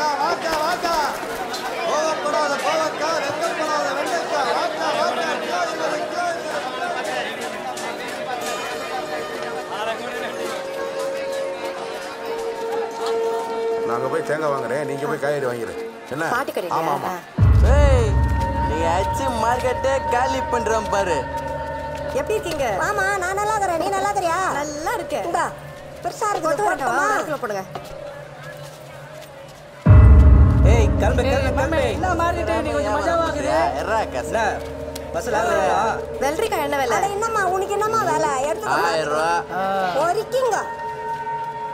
வாக்கா வாக்கா வாக்கா. கோவப்படாத கோவக்கா வெக்கப்படாத வெண்டக்கா வாக்கா வாக்கா கேளுங்களை கேளுங்களை நாங்க போய் தேங்காய் வாங்குறேன். நீங்க போய் காய்கறி வாங்கிடு. என்ன? பாட்டு? ஆமா ஆமா ஏய் நீ அச்சு மார்க்கெட்டே காலி பண்றான் பாரு. எப்படி இருக்கீங்க? ஆமா நான் நல்லா இருக்கிறேன். நீ நல்லா இருக்கிறியா? நல்லா இருக்கேன். பெருசா கிலோ போடுங்க. கிளம்பு கிளம்பு கிளம்பு என்ன மார்க்கெட் நீ கொஞ்சம் மஜாவாகுது எறா கச பஸ்ல ஆகலையா வெள்ளரிக்காய் என்ன விலை அட என்னம்மா உனக்கு என்னம்மா வேலை எடுத்துக்கோ ஆயிரம் ரூபா பொறிக்குங்க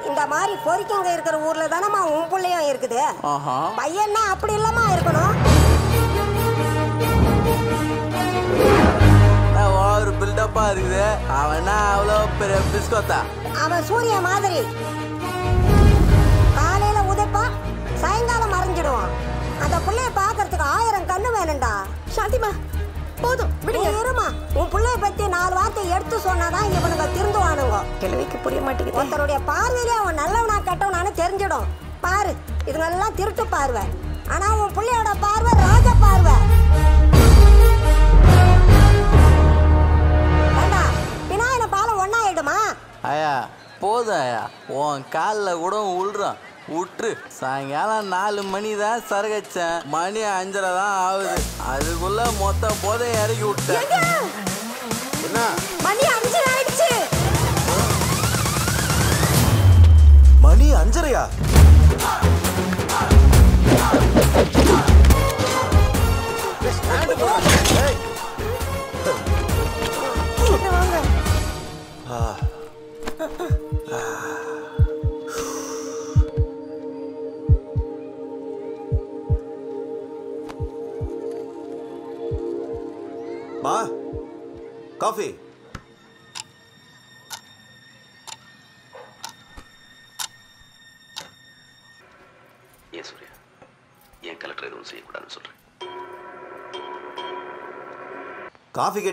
இந்த மாதிரி பொறிக்கங்க இருக்கிற ஊர்ல தானம்மா உன் பிள்ளையும் இருக்குது? ஆஹா. பையன்னா அப்படி இல்லம்மா இருக்கணும். ஒரு பில்டப்பா இருக்குது? அவனா அவ்வளோ பெரிய பிஸ்கோத்தா. அவன் சூரிய மாதிரி. மறைஞ்சிடுவான் அந்த பிள்ளைய பாக்குறதுக்கு ஆயிரம் கண்ணு வேணும்டா. சாந்திமா போதும் விடுங்க. இருமா உன் பிள்ளைய பத்தி நாலு வார்த்தை எடுத்து சொன்னாதான் இவனுங்க திருந்துவானுங்க. கிழவிக்கு புரிய மாட்டேங்குது. ஒருத்தருடைய பார்வையிலே அவன் நல்லவனா கெட்டவனான்னு தெரிஞ்சிடும். பாரு இதுங்கெல்லாம் திருட்டு பார்வை. ஆனா உன் பிள்ளையோட பார்வை ராஜ பார்வை. ஏண்டா, விநாயகன பாலம் ஒன்னாயிடுமா ஐயா போதும் ஐயா உன் காலில் கூட உள்றான் விட்டுரு சாயங்காலம் நாலு மணி தான் சரகச்சேன். மணி அஞ்சரை தான் ஆகுது. அதுக்குள்ள மொத்த போதை இறக்கி விட்டேன். என்ன? மணி அஞ்சு ஆயிடுச்சு. மணி அஞ்சரையா?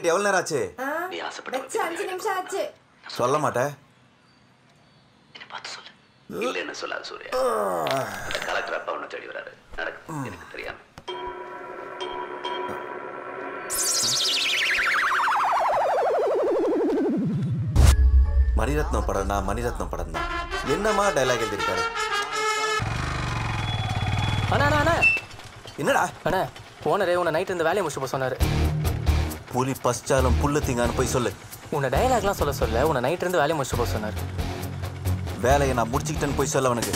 கேட்டு எவ்வளவு நேரம் ஆச்சு? வச்சு அஞ்சு நிமிஷம் ஆச்சு. சொல்ல மாட்டேன். என்னை பார்த்து சொல்லு. இல்ல என்ன சொல்லாது சூர்யா. கலெக்டர் அப்பா உன்னை தேடி வராரு நடக்கும். எனக்கு தெரியாம மணிரத்னம் படம் தான் மணிரத்னம் படம் தான் என்னமா டைலாக் எழுதியிருக்காரு? அண்ணா அண்ணா என்னடா? அண்ணா ஓனரே உன்னை நைட் இந்த வேலையை முடிச்சு போக சொன்னாரு. புலி பஸ்டாலும் புல்லு திங்கான்னு போய் சொல்லு. உன்னை டயலாக்லாம் சொல்ல சொல்ல உன்னை நைட் இருந்து வேலையை முடிச்சு போக சொன்னாரு. வேலையை நான் முடிச்சுக்கிட்டேன்னு போய் சொல்ல அவனுக்கு.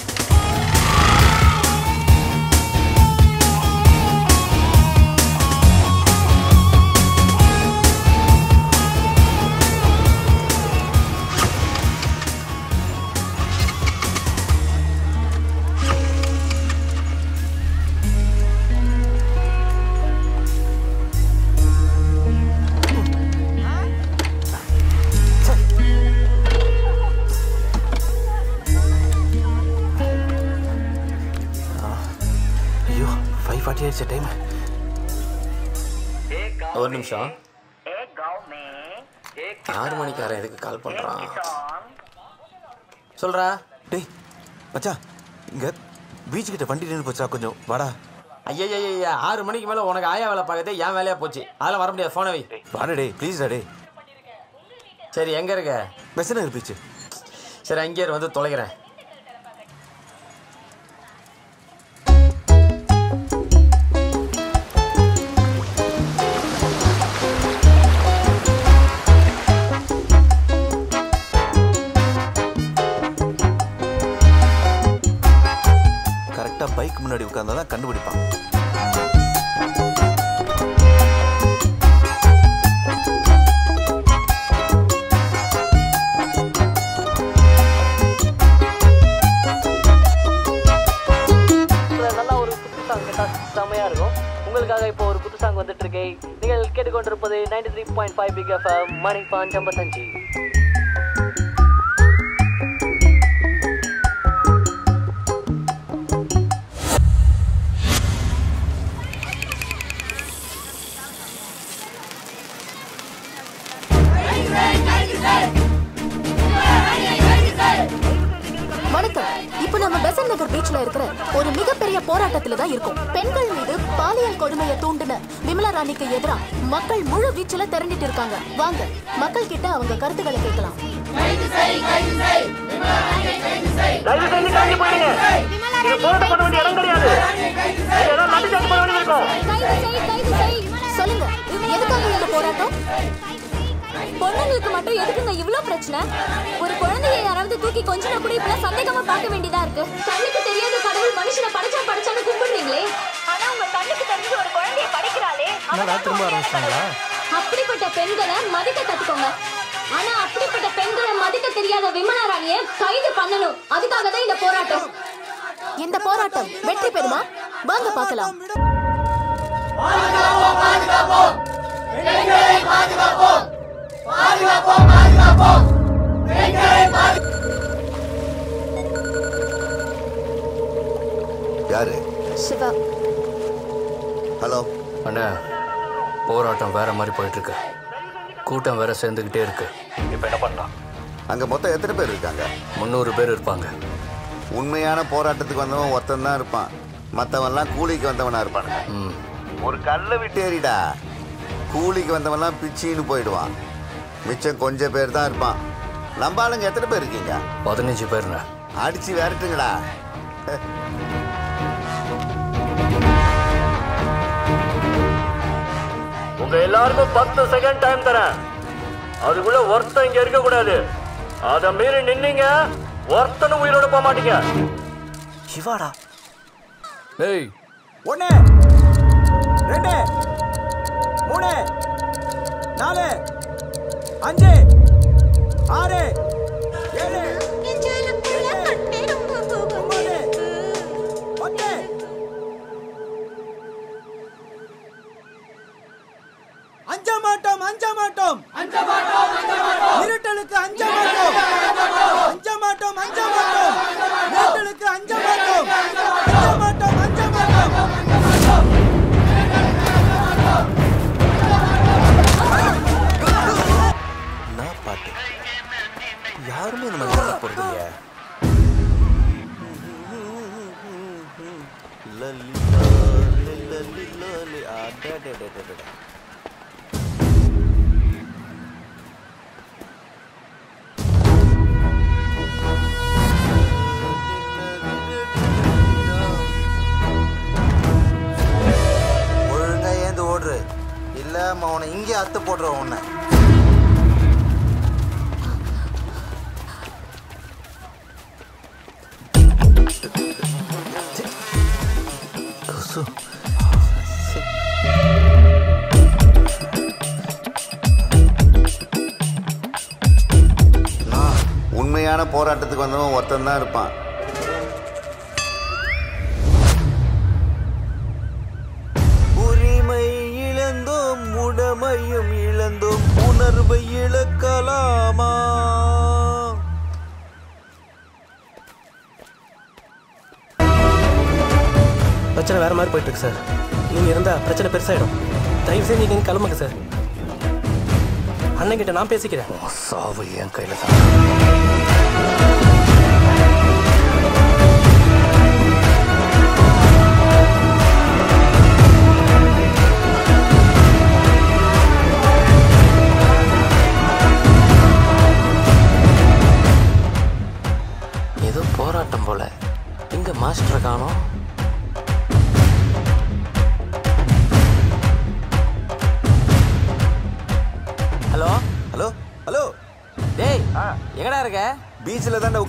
ஃபார்ட்டி ஆயிடுச்சு டைம் ஒரு நிமிஷம். ஆறு மணிக்காரன் எதுக்கு கால் பண்ணுறான் சொல்கிறா டேய் மச்சான் இங்க பீச் கிட்ட வண்டி நின்று போச்சா கொஞ்சம். வாடா. ஐயா ஆறு மணிக்கு மேலே உனக்கு ஆயா வேலை பார்க்கறதே என் வேலையாக போச்சு. அதெல்லாம் வர முடியாது ஃபோனை வை. வாடா டேய் ப்ளீஸ்டா டேய். சரி எங்கே இருக்க? பெசன பீச்சு சரி அங்கேயே இரு, வந்து தொலைகிறேன் முன்னாடி உட்கார்ந்தா தான் கண்டுபிடிப்பான். நல்லா ஒரு குத்து சாங் கேட்டால் செம்மையாக இருக்கும். உங்களுக்காக இப்போ ஒரு குத்து சாங் வந்துட்டு இருக்கே. நீங்கள் கேட்டுக்கொண்டிருப்பது ninety three point five big F மணி பான் ஐம்பத்தஞ்சு. வீச்சுல திரண்டிட்டு இருக்காங்க. வாங்க மக்கள் கிட்ட அவங்க கருத்துக்களை கேட்கலாம். சொல்லுங்க எதுக்காக இந்த போராட்டம்? பொண்ணுங்களுக்கு மட்டும் எதுக்குங்க இவ்ளோ பிரச்சனை? ஒரு குழந்தைய யாராவது தூக்கி கொஞ்சம் கூட இப்பெல்லாம் சந்தேகமா பார்க்க வேண்டியதா இருக்கு. கண்ணுக்கு தெரியாத கடவுள் மனுஷனை படைச்சா படைச்சான்னு கும்பிடுறீங்களே. ஆனா உங்க கண்ணுக்கு தெரிஞ்ச ஒரு குழந்தைய படைக்கிறாளே. திரும்ப ஆரம்பிச்சிட்டாங்களா? அப்படிப்பட்ட பெண்களை மதிக்க கத்துக்கோங்க. ஆனா அப்படிப்பட்ட பெண்களை மதிக்க தெரியாத விமலா ராணிய கைது பண்ணணும். அதுக்காக தான் இந்த போராட்டம். இந்த போராட்டம்? வெற்றி பெறுமா? வாங்க பார்க்கலாம். யாரு? சிவா. ஹலோ. அண்ணா. போராட்டம் வேற மாதிரி போயிட்டு இருக்கு கூட்டம் வேற சேர்ந்துக்கிட்டே இருக்கு. இப்போ என்ன பண்ணலாம்? அங்க மொத்தம் எத்தனை பேர் இருக்காங்க? முந்நூறு பேர் இருப்பாங்க. உண்மையான போராட்டத்துக்கு வந்தவன் ஒருத்தன் தான் இருப்பான். மற்றவன்லாம் கூலிக்கு வந்தவனா இருப்பானுங்க ம். ஒரு கல்லை விட்டு ஏறிடா. கூலிக்கு வந்தவன்லாம் பிச்சின்னு போயிடுவான். மிச்சம் கொஞ்சம் பேர் தான் இருப்பான். நம்ம ஆளுங்க எத்தனை பேர் இருக்கீங்க? பதினஞ்சு பேருண்ணா. அடிச்சு விரட்டுங்கடா. எல்லாருக்கும் பத்து செகண்ட் டைம் தரேன் அதுக்குள்ள ஒருத்தன் இங்க இருக்க கூடாது அத மீறி நின்னீங்க ஒருத்தனும் உயிரோட போக மாட்டீங்க. சிவாடா. ஏய் ஒன்று ரெண்டு மூணு நாலு அஞ்சு ஆறு மாட்டோம் மாட்டோம் அஞ்ச இல்ல அவனை இங்கே அத்து போடுறோம் உன்னை. உண்மையான போராட்டத்துக்கு வந்தவன் ஒருத்தன் தான் இருப்பான். பிரச்சனை வேற மாதிரி போயிட்டு இருக்கு சார். நீங்க இருந்தா பிரச்சனை பெருசாயிடும். தயவு செய்து நீங்க கிளம்புங்க சார். அண்ணன் கிட்ட நான் பேசிக்கிறேன். சாவு என் கையில் தான்.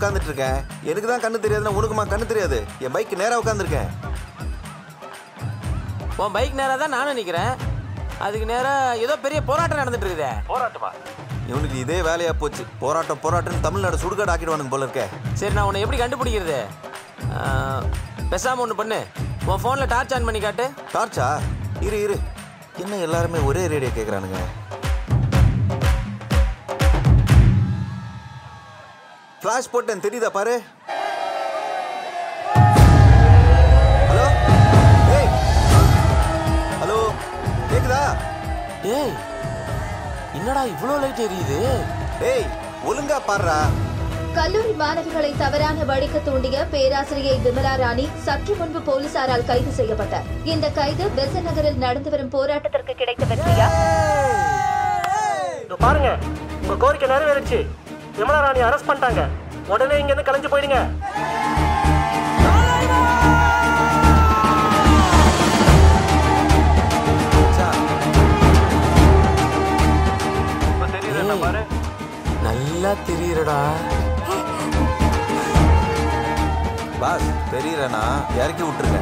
உட்காந்துட்டு இருக்கேன் எனக்கு தான் கண்ணு தெரியாதுன்னா உனக்குமா கண்ணு தெரியாது? என் பைக் நேராக உட்காந்துருக்கேன் உன் பைக் நேரா தான் நானும் நிக்கிறேன். அதுக்கு நேரா ஏதோ பெரிய போராட்டம் நடந்துட்டு இருக்குதே போராட்டமா? இவனுக்கு இதே வேலையா போச்சு. போராட்டம் போராட்டம் தமிழ்நாடு சுடுகாடு ஆக்கிடுவானுங்க போல இருக்கே. சரி நான் உன்னை எப்படி கண்டுபிடிக்கிறது? பேசாம ஒன்று பண்ணு. உன் ஃபோனில் டார்ச் ஆன் பண்ணி காட்டு. டார்ச்சா இரு இரு. என்ன எல்லாருமே ஒரே ரேடியோ கேட்குறானுங்க ஃப்ளாஷ் போட்டேன் தெரியுதா பாரு. ஹலோ? ஏய். ஹலோ கேக்குதா? டேய் என்னடா இவ்வளோ லைட் எரியுது? டேய் ஒழுங்கா பாடுறா. கல்லூரி மாணவிகளை தவறான வழிக்கு தூண்டிய பேராசிரியை விமலா ராணி சற்று முன்பு போலீசாரால் கைது செய்யப்பட்டார். இந்த கைது பெசன் நகரில் நடந்து வரும் போராட்டத்திற்கு கிடைத்த வெற்றியா? பாருங்க உங்க கோரிக்கை நிறைவேறுச்சு. விமலா ராணி அரெஸ்ட் பண்ணிட்டாங்க. உடனே இங்க இருந்து கலைஞ்சு போயிடுங்க நல்லா தெரியுறடா. பாஸ் தெரியலனா இறக்கி விட்டுருங்க.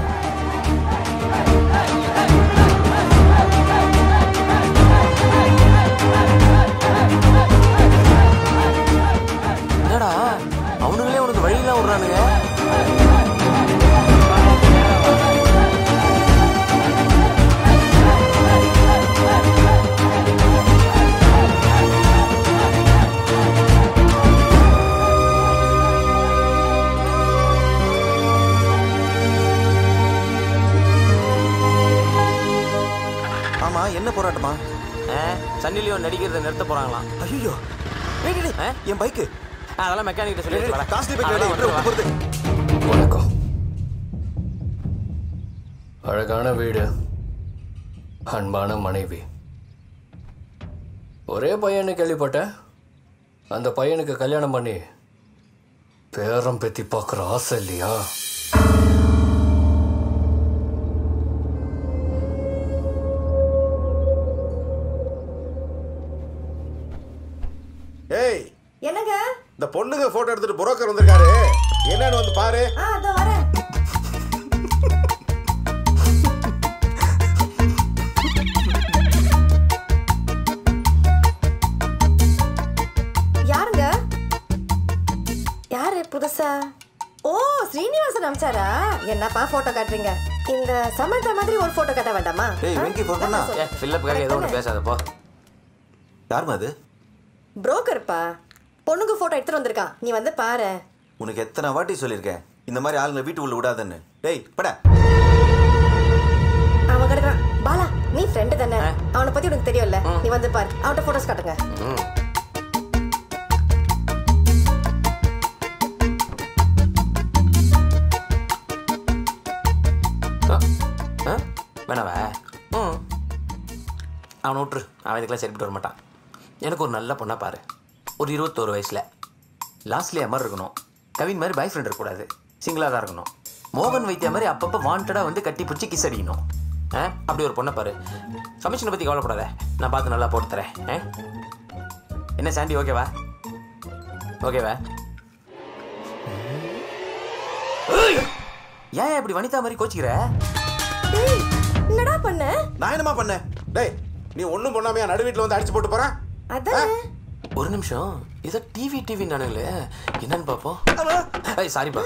போராட்டமா? சன்னி லியோன் நடிக்கிறத நிறுத்த போறாங்களாம் ஐயோ என் பைக்கு அதெல்லாம் மெக்கானிக்கிட்ட சொல்லி. காஸ்ட்லி பைக் வணக்கம். அழகான வீடு. அன்பான மனைவி. ஒரே பையன்னு கேள்விப்பட்டேன். அந்த பையனுக்கு கல்யாணம் பண்ணி பேரம் பெத்தி பார்க்குற ஆசை இல்லையா? பொண்ணுங்க போட்டோ எடுத்துட்டு புரோக்கர் வந்திருக்காரு. என்னன்னு வந்து பாரு. ஆ அதோ வரேன். யாருங்க? யாரு புதுசா? ஓ ஸ்ரீனிவாசன் அமிச்சாரா? என்னப்பா போட்டோ காட்டுறீங்க? இந்த சமந்தா மாதிரி ஒரு போட்டோ காட்ட வேண்டாமா? ஏய் வெங்கி ஃபோன் பண்ணா? ஏ ஃபில்லப்புக்காக ஏதோ ஒன்று பேசாதப்போ யாருமா அது? புரோக்கர்ப்பா பொண்ணுக்கு போட்டோ எடுத்துட்டு வந்திருக்கான் நீ வந்து பாரு. உனக்கு எத்தனை வாட்டி சொல்லியிருக்கேன்? இந்த மாதிரி ஆளுங்களை வீட்டுக்குள்ள விடாதன்னு. டேய் பட. அவன் கிடக்குறான். பாலா நீ ஃப்ரெண்டு தானே? அவனை பத்தி உனக்கு தெரியும்ல. நீ வந்து பாரு. அவன்கிட்ட போட்டோஸ் காட்டுங்க. வேணாவா? ம். அவனை விட்டுரு. அவன் இதுக்கெல்லாம் சரிப்பட்டு வர மாட்டான் எனக்கு ஒரு நல்ல பொண்ணா பாரு. ஒரு இருபத்தோரு வயசில். லாஸ்ட்லியா மாதிரி இருக்கணும். கவின் மாதிரி பாய் ஃப்ரெண்ட் இருக்கக்கூடாது சிங்கிளாக தான் இருக்கணும். மோகன் வைத்தியா மாதிரி அப்பப்போ வாண்டடாக வந்து கட்டி பிடிச்சி கிஸ் அடிக்கணும். ஆ? அப்படி ஒரு பொண்ணை பாரு. கமிஷனை பற்றி கவலைப்படாத. நான் பார்த்து நல்லா போட்டு தரேன். ஆ? என்ன சாண்டி ஓகேவா ஓகேவா ஏன் இப்படி வனிதா மாதிரி கோச்சிக்கிற? என்னடா பண்ண? நான் என்னமா பண்ணேன்? டேய் நீ ஒண்ணும் பண்ணாமையா நடு வீட்டுல வந்து அடிச்சு போட்டு போறேன் அதான். ஒரு நிமிஷம். ஏதோ டிவி டிவி நானுங்களே என்னன்னு பார்ப்போம் ஏய் சாரிப்பா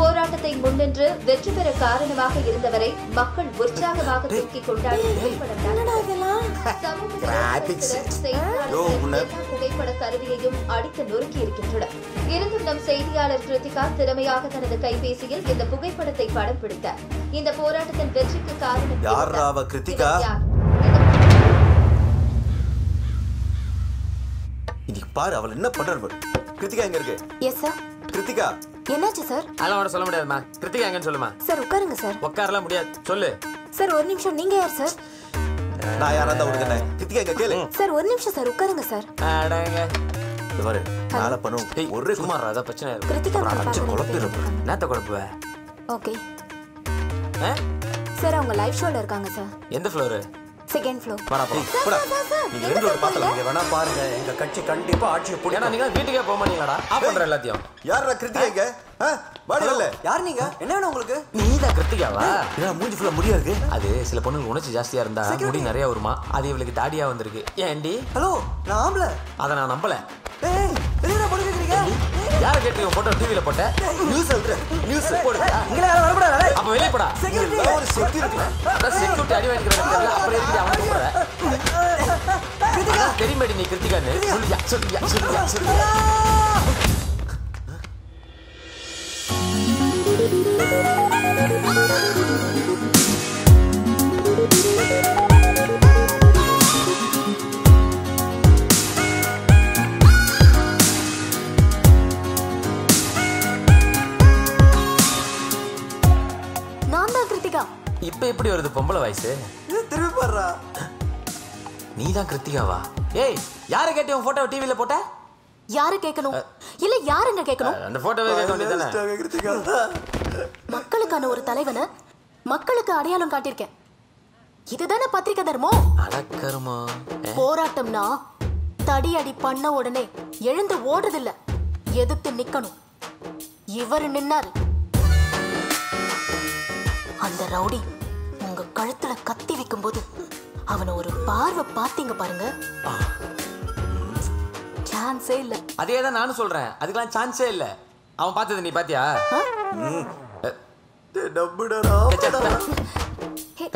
போராட்டத்தை முன்னின்று வெற்றி பெற காரணமாக இருந்தவரை மக்கள் உற்சாகமாக தூக்கி புகைப்பட கருவியையும் அடித்து நொறுக்கி இருக்கின்றனர் இருந்தும் நம் செய்தியாளர் கிருத்திகா திறமையாக தனது கைபேசியில் இந்த புகைப்படத்தை படம் பிடித்தார். இந்த போராட்டத்தின் வெற்றிக்கு காரணம் கிருத்திகா? இன்னைக்கு பாரு அவள் என்ன பண்றாரு. கிருத்திகா எங்க இருக்கு? Yes sir Krithika? என்னாச்சு சார் அதெல்லாம் உட சொல்ல முடியாதுமா. கிருத்திகா எங்கன்னு சொல்லுமா? சார் உட்காருங்க சார் உட்காரலாம் முடியாது. சொல்லு. சார் ஒரு நிமிஷம். நீங்க யார் சார் நான் யாரா இருந்தா என்ன கிருத்திகா எங்க கேளு. சார் ஒரு நிமிஷம் சார் உட்காருங்க சார் அடங்க பாரு. மேல பண்ணும். ஒரே சுமார் அதான் பிரச்சனை இருக்கு. கிருத்திகா பாப்பா குழப்பிடும் என்னத்த குழப்புவ? ஓகே? சார் அவங்க லைவ் ஷோல இருக்காங்க சார் எந்த ஃப்ளோரு செகண்ட் ஃப்ளோர் போலாம். போடா நீங்க ரெண்டு ரோடு பார்த்தல நீங்க வேணா பாருங்க. எங்க கட்சி கண்டிப்பா ஆட்சியை ஏன்னா பிடிக்கும் நீங்க வீட்டுக்கே போக மாட்டீங்களாடா? ஆஃப் பண்ற எல்லாத்தையும். யாரா கிருத்திகா இங்க? வாடி வரல யார் நீங்க? என்ன வேணும் உங்களுக்கு? நீ தான் கிருத்திகாவா என்ன மூஞ்சி ஃபுல்லா முடியா இருக்கு. அது சில பொண்ணுங்க உணர்ச்சி ஜாஸ்தியா இருந்தா முடி நிறைய வருமா அது இவளுக்கு தாடியா வந்திருக்கு. ஏன்டி ஹலோ நான் ஆம்பள. அதை நான் நம்பல. யார கேட்டு போட்டோ டிவில போட்ட? நியூஸ் எழுதுற. நியூஸ் போடு. இங்க யாரும் வரக்கூடாது. அப்ப வெளிய போடா. ஒரு செக்யூரிட்டி அதான் செக்யூரிட்டி அடி வாங்கிக்கிறேன் அப்புறம் எப்படி அவனை கூப்பிடுற தெரியுமாடி நீ கிருத்திகான்னு? சொல்லியா சொல்லியா சொல்லியா சொல்லியா வருது பொம்பளை வயசு திரும்பி பாடுறா. நீ தான் கிருத்திகாவா? ஏய் யாரை கேட்டு உன் போட்டோ டிவியில போட்ட? யாரு கேட்கணும்? இல்ல யாருங்க கேட்கணும்? அந்த போட்டோவே கேட்க வேண்டியதானே மக்களுக்கான ஒரு தலைவனை மக்களுக்கு அடையாளம் காட்டியிருக்கேன். இதுதானே பத்திரிக்கை தர்மம்? அடக்கருமா போராட்டம்னா தடி அடி பண்ண உடனே எழுந்து ஓடுறதில்ல. எதிர்த்து நிக்கணும். இவர் நின்னாரு. அந்த ரவுடி கழுத்துல கத்தி வைக்கும்போது அவனை ஒரு பார்வை பார்த்தீங்க பாருங்க. சான்ஸே இல்ல. அதே தான் நானும் சொல்றேன். அதுக்கெல்லாம் சான்ஸே இல்ல. அவன் பார்த்தது நீ பாத்தியா?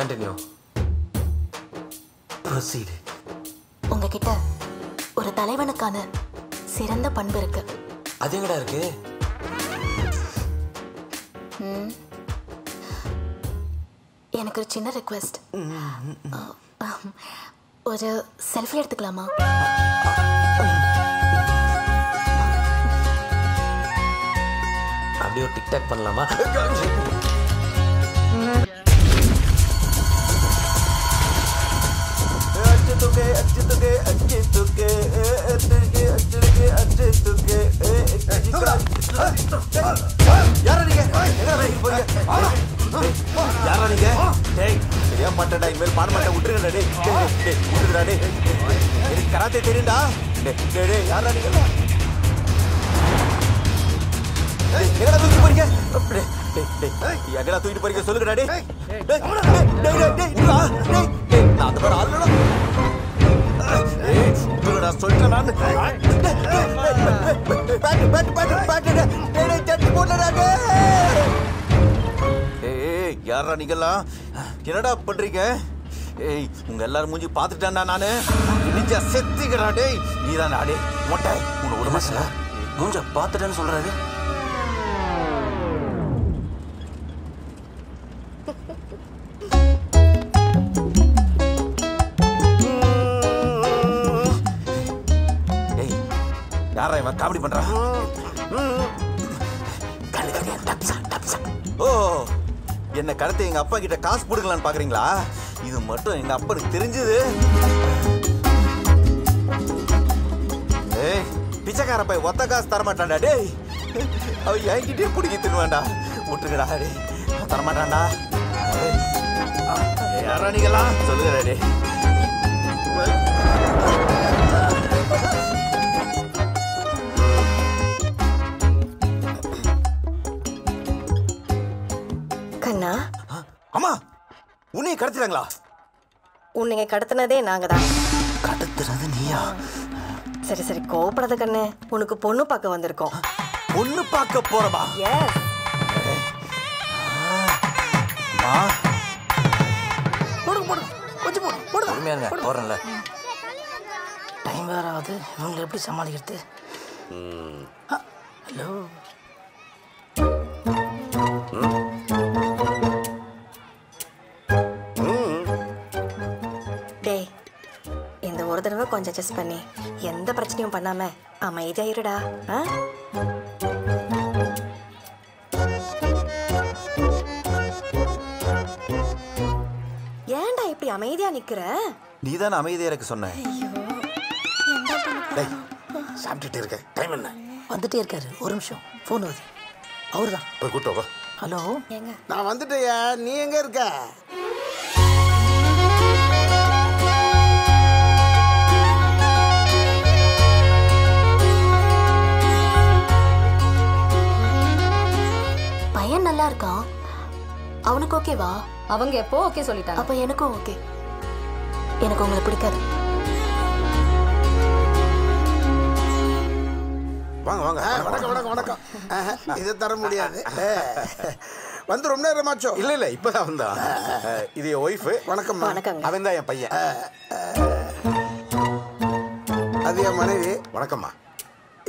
கண்டினியூ ப்ரொசீடு உங்ககிட்ட ஒரு தலைவனுக்கான சிறந்த பண்பு இருக்கு. அது எங்கடா இருக்கு? ம். எனக்கு ஒரு சின்ன ரெக்வெஸ்ட் ஒரு செல்ஃபி எடுத்துக்கலாமா அப்படியே ஒரு டிக்டாக் பண்ணலாமா துக்கே யாரா நீங்க எங்க போய் போறீங்க யாரா நீங்க டேய் ஏன் பட்டடா இனிமேல் பாட மாட்டேன் விட்டுருங்கடா டேய் டேய், விட்டுருடா டேய் எனக்கு கராத்தே தெரியும்டா டேய் டேய், டேய் யாரா நீங்க எங்கடா தூக்கிட்டு போறீங்க எங்கடா தூக்கிட்டு போறீங்க சொல்லுங்கடா டேய் டேய், டேய், டேய், டேய், டேய், இங்க வா, டேய், டேய், நான் அந்த மாதிரி ஆளுடா. ஏய், சொல்லுடா, சொல்லிட்டேன் நானு. டேய், டேய், டேய், டேய், பேட்டு, பேட்டு, பேட்டு, பேட்டு, டேய், டேய், டேய், தட்டி போடுடா, டேய். ஏய், யார்றா நீங்கெல்லாம் என்னடா பண்றீங்க? ஏய் உங்க எல்லாரும் மூஞ்சி பாத்துட்டேன்டா நானு. இடிச்சா செத்துக்கிறா டேய். நீதான் டேய் மொட்டை. உன்னை விட மாட்டேன் மூஞ்ச பார்த்துட்டேன்னு சொல்றாரு. யாரா இவன் காமெடி பண்றான்? ஓ என்னை கடத்தி எங்க அப்பா கிட்ட காசு போடுங்களான்னு பாக்குறீங்களா? இது மட்டும் எங்க அப்பனுக்கு தெரிஞ்சது. ஏய் பிச்சைக்கார போய் ஒத்த காசு தரமாட்டான்டா டேய். அவ என்கிட்டே பிடிக்கி தின்னுவான்டா. விட்டுருக்கடா டே தரமாட்டான்டா. யாரா நீங்களா சொல்லுங்கடா டே உன்னைய கடத்திட்டாங்களா? உன்னைங்க கடத்தினதே நாங்க தான் கடத்துறது நீயா? சரி சரி கோபப்படாத கண்ணு. உனக்கு பொண்ணு பார்க்க வந்திருக்கோம். பொண்ணு பார்க்க போறமா எஸ் மா. பொறுமையா இருங்க போறேன்ல. டைம் வேற ஆகுது. இவங்களை எப்படி சமாளிக்கிறது? ஹலோ கொஞ்சம் அட்ஜஸ்ட் பண்ணி. எந்த பிரச்சனையும் பண்ணாம அமைதியா இருடா ஆ? ஏன்டா இப்படி அமைதியா நிக்கிற? நீ தானே அமைதியா இருக்க சொன்ன. சாப்பிட்டுட்டு இருக்க. டைம் என்ன? வந்துட்டே இருக்காரு. ஒரு நிமிஷம். ஃபோன் வருது. அவரு தான் போய் கூட்டு வா ஹலோ நான் வந்துட்டேயா? நீ எங்க இருக்க? பையன் நல்லா இருக்கான். அவனுக்கு ஓகேவா அவங்க எப்போ ஓகே சொல்லிட்டாங்க? அப்ப எனக்கும் ஓகே எனக்கு உங்களை பிடிக்காது. வாங்க வாங்க. வணக்கம் வணக்கம் வணக்கம். இதை தர முடியாது. வந்து ரொம்ப நேரமாச்சோ இல்ல இல்ல இப்பதான் வந்தான். இது என் ஒய்ஃப் வணக்கம் வணக்கங்க. அவன் தான் என் பையன். அது என் மனைவி. வணக்கம்மா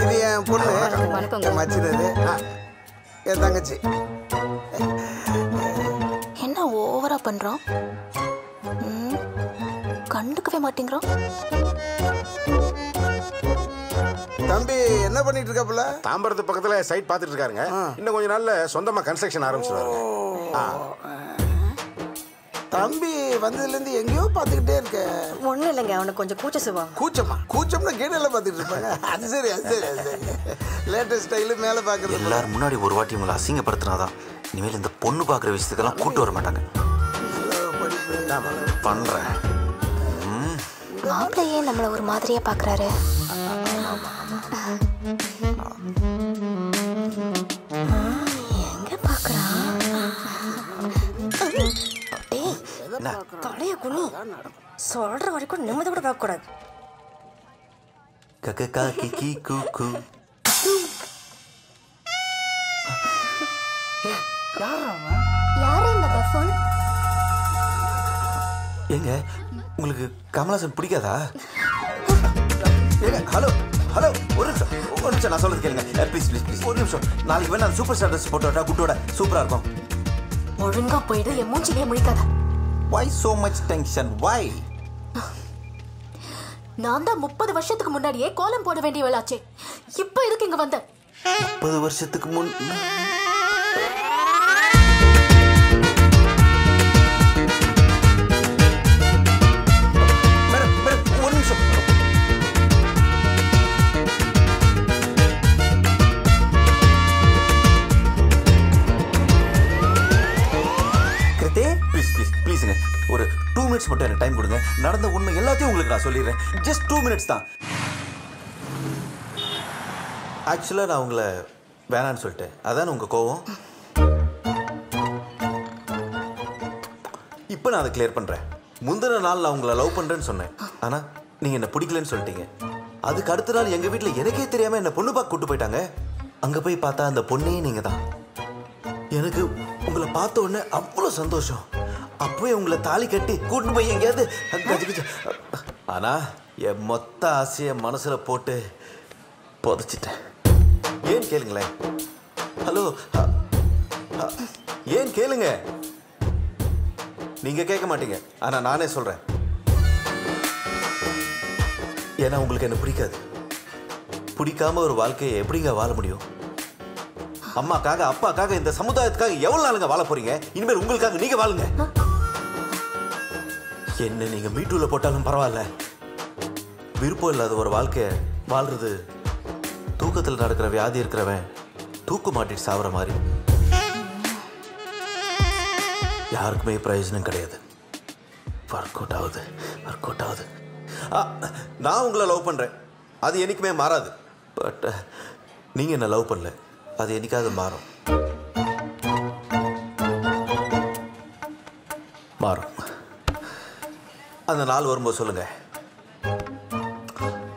இது என் பொண்ணு. வணக்கங்க. என் மச்சினது என் தங்கச்சி. என்ன ஓவரா பண்றான்? ம், கண்டுக்கவே மாட்டேங்கிறான். தம்பி என்ன பண்ணிட்டு இருக்காப்புல தாம்பரத்து பக்கத்துல சைட் பார்த்துட்டு இருக்காருங்க. இன்னும் கொஞ்ச நாள்ல சொந்தமா கன்ஸ்ட்ரக்ஷன் ஆரம்பிச்சிருவாருங்க. ஆ. தம்பி வந்ததுலேருந்து எங்கேயோ பார்த்துக்கிட்டே இருக்க. ஒன்றும் இல்லைங்க அவனுக்கு கொஞ்சம் கூச்ச சுபாவம். கூச்சமா? கூச்சம்னா கீழே பார்த்துட்டு இருப்பாங்க. அது சரி அது சரி அது சரி. லேட்டஸ்ட் ஸ்டைலு மேலே பார்க்குறது எல்லாரும் முன்னாடி ஒரு வாட்டி உங்களை அசிங்கப்படுத்தினாதான். இனிமேல் இந்த பொண்ணு பார்க்குற விஷயத்துக்கெல்லாம் கூட்டு வர மாட்டாங்க. பண்றேன். ம். மாப்பிள்ளை ஏன் நம்மள ஒரு மாதிரியா பாக்குறாரு டேய் தலைய குனி சொல்ற வரைக்கும் நிம்மதி கூட பார்க்கக்கூடாது. கக்க காக்கி கீ கூ கூ. யாரு இந்த பஃபன் ஏங்க உங்களுக்கு கமலாசன் பிடிக்காதா? ஏங்க ஹலோ ஹலோ ஒரு நிமிஷம் ஒரு நிமிஷம் நான் சொல்றது கேளுங்க. ப்ளீஸ் ப்ளீஸ் ப்ளீஸ் ஒரு நிமிஷம். நாளைக்கு வேணா சூப்பர் ஸ்டார் ட்ரெஸ் போட்டு வரட்டா குட்டோட சூப்பரா இருக்கும். ஒழுங்கா போயிடு என் மூஞ்சிலே முழிக்காத. Why so much tension why நான் தான் முப்பது வருஷத்துக்கு முன்னாடியே கோலம் போட வேண்டியவளாச்சே இப்போ எதுக்கு இங்க வந்த? முப்பது வருஷத்துக்கு முன் மினிட்ஸ் மட்டும் எனக்கு டைம் கொடுங்க. நடந்த உண்மை எல்லாத்தையும் உங்களுக்கு நான் சொல்லிடுறேன். ஜஸ்ட் டூ மினிட்ஸ் தான். ஆக்சுவலாக நான் உங்களை வேணான்னு சொல்லிட்டேன். அதான் உங்கள் கோவம்? இப்போ நான் அதை கிளியர் பண்ணுறேன் முந்தின நாள் நான் உங்களை லவ் பண்ணுறேன்னு சொன்னேன். ஆனால் நீங்கள் என்னை பிடிக்கலன்னு சொல்லிட்டீங்க. அதுக்கு அடுத்த நாள் எங்கள் வீட்டில் எனக்கே தெரியாமல் என்னை பொண்ணு பார்க்க கூட்டு போயிட்டாங்க. அங்கே போய் பார்த்தா அந்த பொண்ணே நீங்கள் தான் எனக்கு உங்களை பார்த்த உடனே அவ்வளோ சந்தோஷம். அப்பவே உங்களை தாலி கட்டி கூட்டு போய் எங்கேயாவது ஆனா என் மொத்த ஆசையை மனசுல போட்டு புதைச்சிட்டேன். ஏன் கேளுங்களேன்? ஹலோ ஏன் கேளுங்க? நீங்க கேட்க மாட்டீங்க. ஆனா நானே சொல்றேன். ஏன்னா உங்களுக்கு என்ன பிடிக்காது. பிடிக்காம ஒரு வாழ்க்கையை எப்படிங்க வாழ முடியும்? அம்மாக்காக அப்பாக்காக இந்த சமுதாயத்துக்காக எவ்வளவு நாளுங்க வாழ போறீங்க? இனிமேல் உங்களுக்காக நீங்க வாழுங்க. என்ன நீங்க மீட்டூல போட்டாலும் பரவாயில்ல. விருப்பம் இல்லாத ஒரு வாழ்க்கைய வாழ்றது தூக்கத்தில் நடக்கிற வியாதி இருக்கிறவன் தூக்கு மாட்டிட்டு சாவுற மாதிரி. யாருக்குமே பிரயோஜனம் கிடையாது. ஒர்க் அவுட் ஆகுது ஒர்க் அவுட் ஆகுது. ஆ, நான் உங்களை லவ் பண்ணுறேன் அது என்றைக்குமே மாறாது. பட் நீங்கள் என்ன லவ் பண்ணல அது என்னைக்காவது மாறும். மாறும். அந்த நாள் வரும்போது சொல்லுங்க.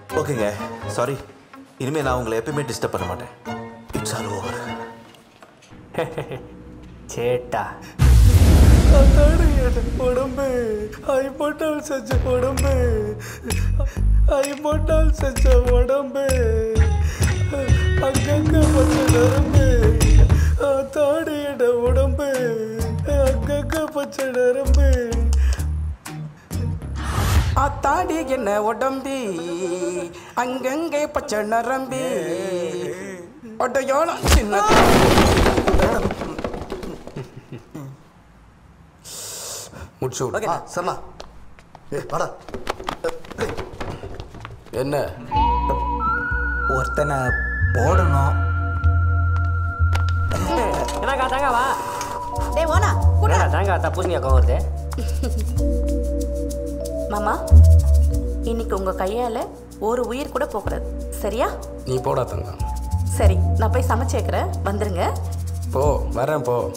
ஓகேங்க சாரி இனிமே நான் உங்களை எப்பயுமே டிஸ்டர்ப் பண்ண மாட்டேன். இட்ஸ் ஆல் ஓவர் சேட்டா. உடம்பு. ஐம்பட்டால் செஞ்ச உடம்பு. ஐம்பட்டால் செஞ்ச உடம்பு. அங்கங்க பச்சை நரம்பு. தாடியிட உடம்பு. அங்கங்க பச்சை நரம்பு. ஆத்தாடி என்ன உடம்பி? அங்கங்கே பச்சை நரம்பி. ஒட்டையோளம் சின்ன முடிச்சு. ஓகே சர்மா ஏ வாடா. என்ன? ஒருத்தனை போடணும். என்னக்கா தேங்காவா? டேய் ஓனா தேங்காய் தா பூசணிக்கா கோவம் வருது? மாமா இன்னைக்கு உங்க கையால ஒரு உயிர் கூட போகக்கூடாது. சரியா? நீ போடா தங்கம். சரி நான் போய் சமைச்சு வைக்கிறேன். வந்துருங்க. போ வரேன் போ.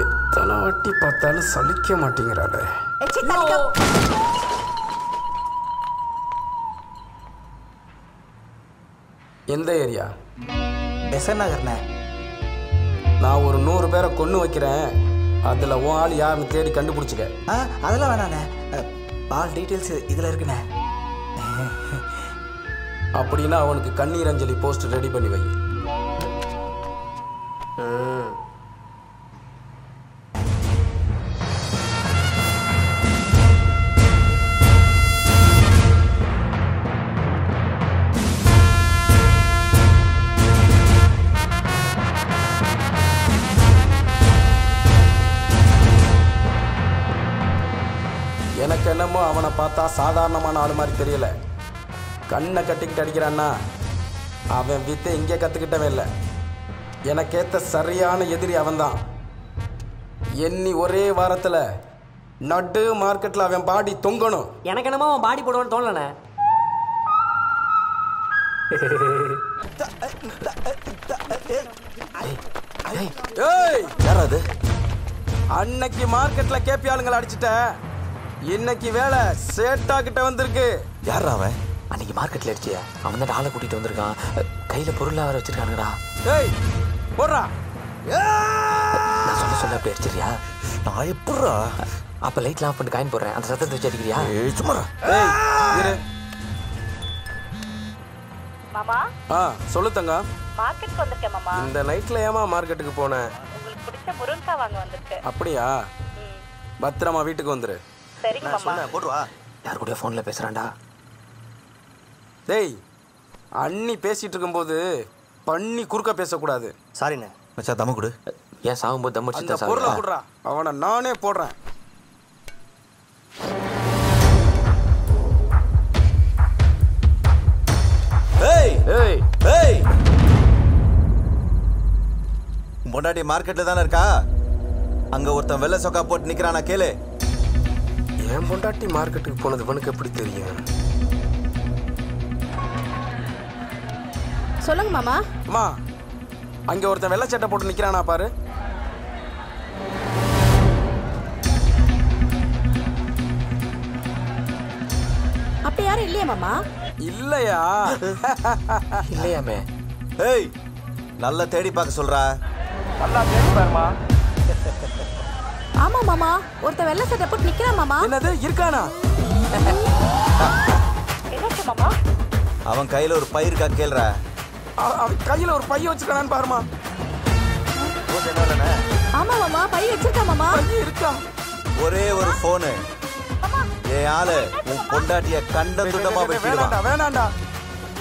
எத்தனை வாட்டி பார்த்தாலும் சலிக்க மாட்டேங்கிறாளே. எந்த ஏரியா? பெசன் நகர்ண்ணே. நான் ஒரு நூறு பேரை கொண்டு வைக்கிறேன். அதில் உன் ஆள் யாருன்னு தேடி கண்டுபிடிச்சிக்க. ஆ அதெல்லாம் வேணாண்ணே. ஆல் டீட்டெயில்ஸ் இதில் இருக்குண்ணே. அப்படின்னா அவனுக்கு கண்ணீர் அஞ்சலி போஸ்ட் ரெடி பண்ணி வை. சாதாரணமான ஆள் மாதிரி தெரியல கண்ணை கட்டிக்கிட்டு அடிக்கிறான்னா அவன் வித்தை இங்கே கற்றுக்கிட்டவன் இல்லை எனக்கேத்த சரியான எதிரி அவன்தான் எண்ணி ஒரே வாரத்தில் நடு மார்க்கெட்டில் அவன் பாடி தொங்கணும் எனக்கு என்னமோ அவன் பாடி போடுவான்னு தோணலண்ணே ஏய் அன்னைக்கு மார்க்கெட்ல கேபி ஆளுங்களை அடிச்சிட்ட இன்னைக்கு வேலை சேட்டா கிட்ட வந்திருக்கு. யார் அவன்? அன்னைக்கு மார்க்கெட்ல அடிச்சிய? அவன் தான் ஆளை கூட்டிட்டு வந்திருக்கான். கையில பொருளா வர வச்சிருக்கானுடா ஏய் போடுறா. நான் சொல்ல சொல்ல அப்படி அடிச்சிரியா நான் எப்படா அப்ப லைட்லாம் ஆஃப் பண்ணிட்டு காயின் போடுறேன். அந்த சத்தத்தை வச்சு அடிக்கிறியா? சும்மா ஏய் இரு. மாமா? ஆ சொல்லு தங்க மார்க்கெட்டுக்கு வந்திருக்கேன் மாமா. இந்த நைட்ல ஏமா மார்க்கெட்டுக்கு போனேன் உங்களுக்கு பிடிச்ச முருங்கக்காய் வாங்க வந்திருக்கேன் அப்படியா? பத்திரமா வீட்டுக்கு வந்துரு. சரிங்க மாமா. போடுவா யார் கூட போன்ல பேசுறான்டா. டேய் அண்ணி பேசிட்டு இருக்கும்போது பண்ணி குறுக்க பேசக்கூடாது. சாரிண்ணே மச்சா தம்ம கொடு. ஏன் சாகும்போது தம் அந்த அடிச்சு பொருளை கொடுறா. அவனை நானே போடுறேன். ஏய் ஏய். ஏய். பொண்டாட்டி மார்க்கெட்ல தானே இருக்கா? அங்க ஒருத்தன் வெள்ளை சொக்கா போட்டு நிக்கிறானா கேளு. என் பொண்டாட்டி மார்க்கெட்டுக்கு போனது உனக்கு எப்படி தெரியும்? சொல்லுங்க மாமா. அம்மா அங்க ஒருத்தன் வெள்ளை சட்டை போட்டு நிக்கிறானா பாரு. அப்படி யாரும் இல்லையா மாமா? இல்லையா? இல்லையாமே. ஏய் நல்லா தேடி பார்க்க சொல்றா. நல்லா தேடி பாருமா. ஆமா மாமா. ஒருத்தன் வெள்ளை சட்டை போட்டு நிக்கிறான் மாமா. என்னது? இருக்கானா? என்னாச்சு மாமா? அவன் கையில ஒரு பயிர் இருக்கா கேளுடா. அ- அவன் கையில ஒரு பைய வச்சிருக்கானான்னு பாருமா. ஆமா மாமா. பை வச்சிருக்கா மாமா. இருக்கா? ஒரே ஒரு போனு என் ஆளு உன் பொண்டாட்டிய கண்ட துண்டமா வெட்டிடுவான் வேணாண்டா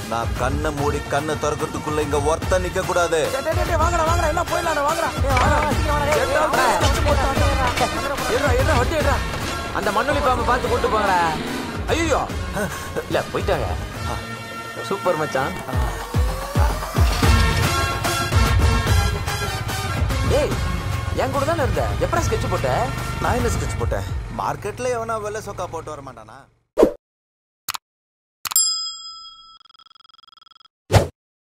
நான் கண்ணை மூடி கண்ணை திறக்கிறதுக்குள்ள இங்க ஒருத்த நிக்க கூடாது வாங்கடா வாங்கடா. எல்லாம் போயிடலாம்டா வாங்கடா. ஏய், வண்டி அந்த மண்ணுளி பாம்பை பார்த்து கூட்டு போங்கடா ஐயோ இல்ல போயிட்டாங்க. சூப்பர் மச்சான். ஏய் என் கூட தானே இருந்த? எப்படா ஸ்கெட்ச் போட்ட? நான் என்ன ஸ்கெட்ச் போட்டேன்? மார்க்கெட்ல எவனா வெள்ள சொக்கா போட்டு வர மாட்டானா?